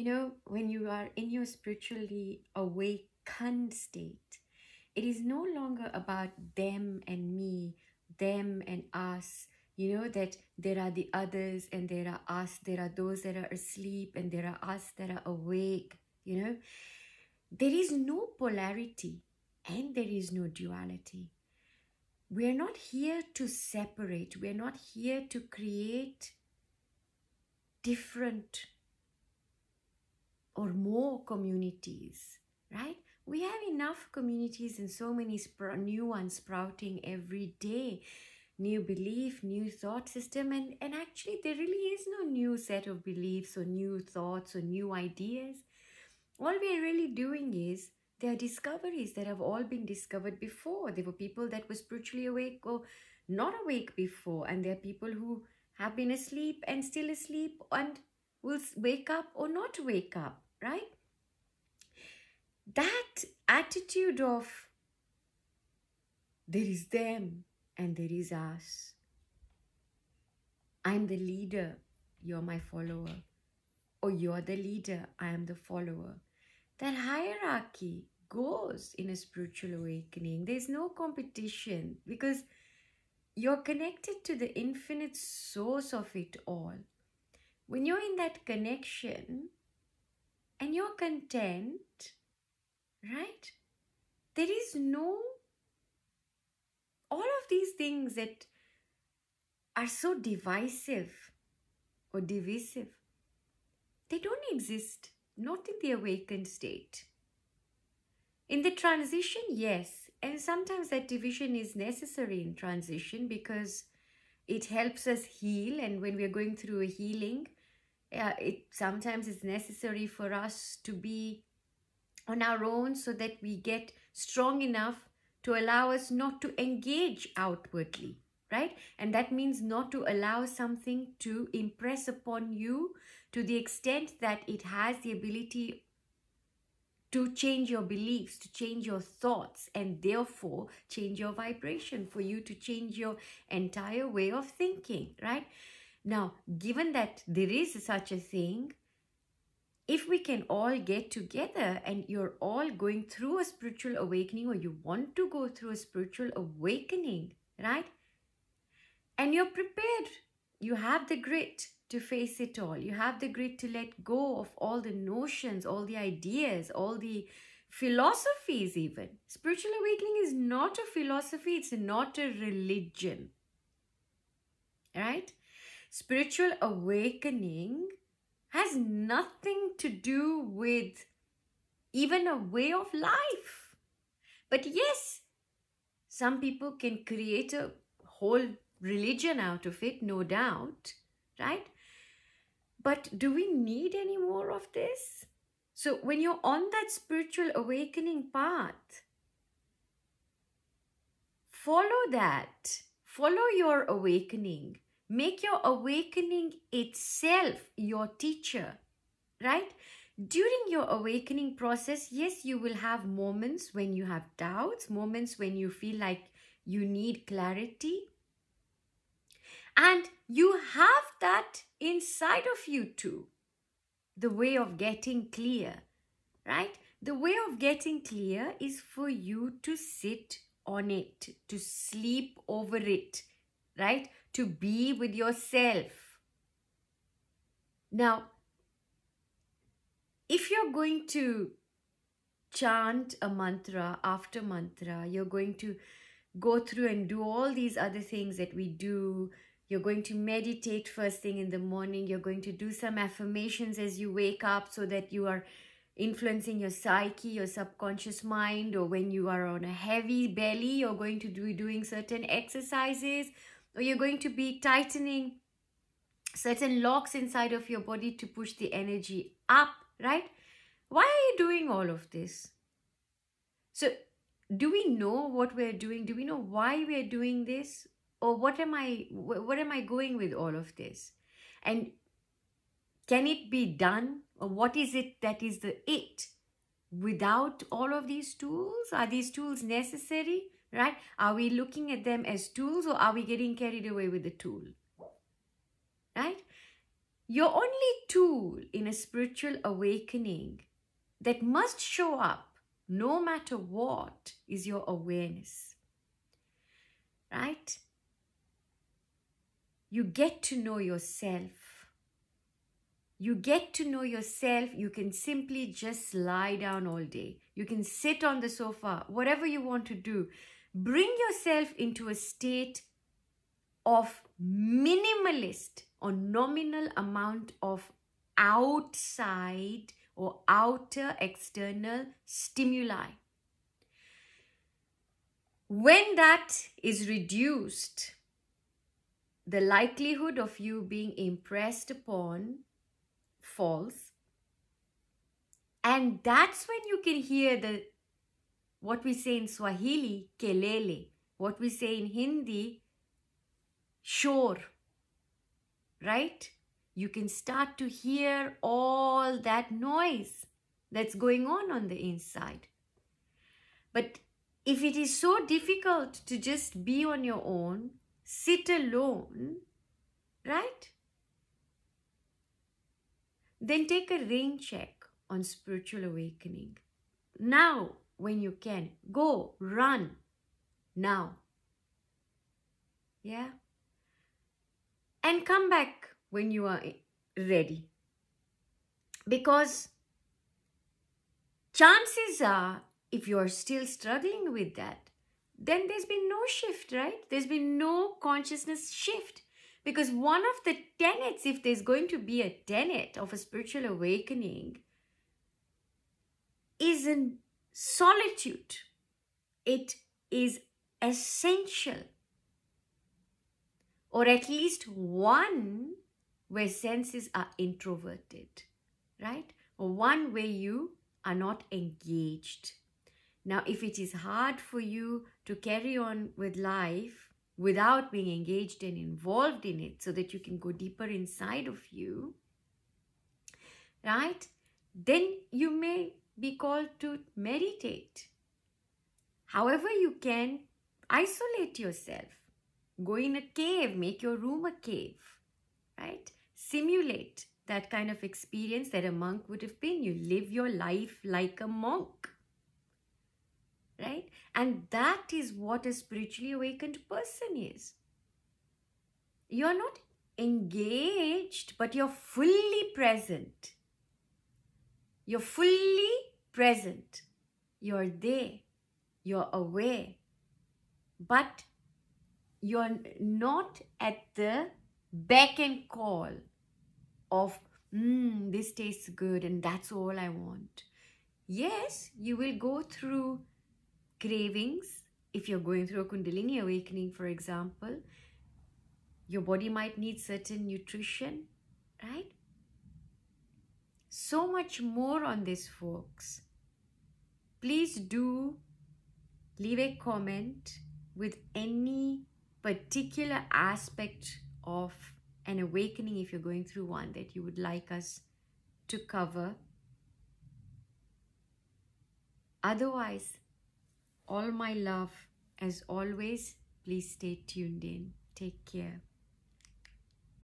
You know, when you are in your spiritually awakened state, it is no longer about them and me, them and us. You know, that there are the others and there are us, there are those that are asleep and there are us that are awake. You know, there is no polarity and there is no duality. We are not here to separate, we are not here to create different or more communities, right? We have enough communities and so many new ones sprouting every day. New belief, new thought system, and, and actually, there really is no new set of beliefs or new thoughts or new ideas. All we are really doing is there are discoveries that have all been discovered before. There were people that were spiritually awake or not awake before, and there are people who have been asleep and still asleep and will wake up or not wake up, right? That attitude of there is them and there is us. I'm the leader, you're my follower. Or you're the leader, I am the follower. That hierarchy goes in a spiritual awakening. There's no competition because you're connected to the infinite source of it all. When you're in that connection and you're content, right? There is no, all of these things that are so divisive or divisive, they don't exist, not in the awakened state. In the transition, yes. And sometimes that division is necessary in transition because it helps us heal. And when we're going through a healing, uh, it sometimes is necessary for us to be on our own so that we get strong enough to allow us not to engage outwardly right and that means not to allow something to impress upon you to the extent that it has the ability to change your beliefs, to change your thoughts, and therefore change your vibration, for you to change your entire way of thinking, right? Now, given that there is such a thing, if we can all get together and you're all going through a spiritual awakening or you want to go through a spiritual awakening, right? And you're prepared, you have the grit, to face it all. You have the grit to let go of all the notions, all the ideas, all the philosophies, even. Spiritual awakening is not a philosophy, it's not a religion. Right? Spiritual awakening has nothing to do with even a way of life. But yes, some people can create a whole religion out of it, no doubt, right? But do we need any more of this? So, when you're on that spiritual awakening path, follow that. Follow your awakening. Make your awakening itself your teacher, right? During your awakening process, yes, you will have moments when you have doubts, moments when you feel like you need clarity, and you have that inside of you too. The way of getting clear, right? The way of getting clear is for you to sit on it, to sleep over it, right? To be with yourself. Now, if you're going to chant a mantra after mantra, you're going to go through and do all these other things that we do you're going to meditate first thing in the morning. You're going to do some affirmations as you wake up so that you are influencing your psyche, your subconscious mind, or when you are on a heavy belly, you're going to be doing certain exercises, or you're going to be tightening certain locks inside of your body to push the energy up, right? Why are you doing all of this? So, do we know what we're doing? Do we know why we're doing this? or what am i what am i going with all of this and can it be done or what is it that is the it without all of these tools are these tools necessary right are we looking at them as tools or are we getting carried away with the tool right Your only tool in a spiritual awakening that must show up no matter what is your awareness. Right? You get to know yourself. You get to know yourself. You can simply just lie down all day. You can sit on the sofa, whatever you want to do. Bring yourself into a state of minimalist or nominal amount of outside or outer external stimuli. When that is reduced, the likelihood of you being impressed upon falls. And that's when you can hear the what we say in Swahili, kelele, what we say in Hindi, shore, right? you can start to hear all that noise that's going on on the inside. But if it is so difficult to just be on your own, sit alone, right? Then take a rain check on spiritual awakening. Now, when you can, go, run, now. Yeah? And come back when you are ready. Because chances are, if you are still struggling with that, then there's been no shift, right? There's been no consciousness shift. Because one of the tenets, if there's going to be a tenet of a spiritual awakening, is in solitude. It is essential. Or at least one where senses are introverted, right? Or one where you are not engaged. Now, if it is hard for you to carry on with life without being engaged and involved in it so that you can go deeper inside of you, right? Then you may be called to meditate. However, you can isolate yourself. Go in a cave, make your room a cave, right? simulate that kind of experience that a monk would have been. You live your life like a monk. Right? And that is what a spiritually awakened person is. You're not engaged, but you're fully present. You're fully present. You're there. You're aware. But you're not at the beck and call of, mm, this tastes good and that's all I want. Yes, you will go through cravings. If you're going through a Kundalini awakening, for example, your body might need certain nutrition, right? So much more on this, folks. Please do leave a comment with any particular aspect of an awakening if you're going through one that you would like us to cover. Otherwise, all my love, as always, please stay tuned in. Take care.